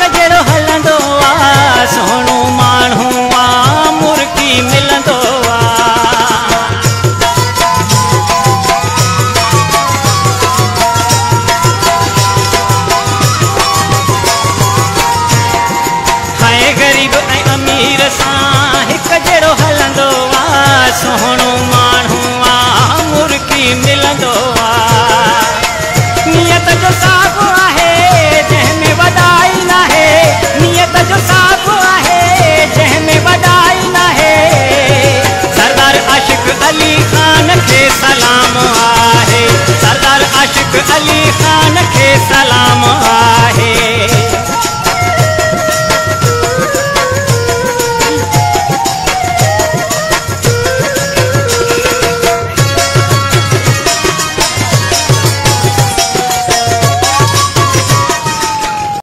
جهڙو هلندو آهي غريب ۽ امير سان هڪ جهڙو هلندو آهي ماڻهو آهي مرغي ملندو 的战力。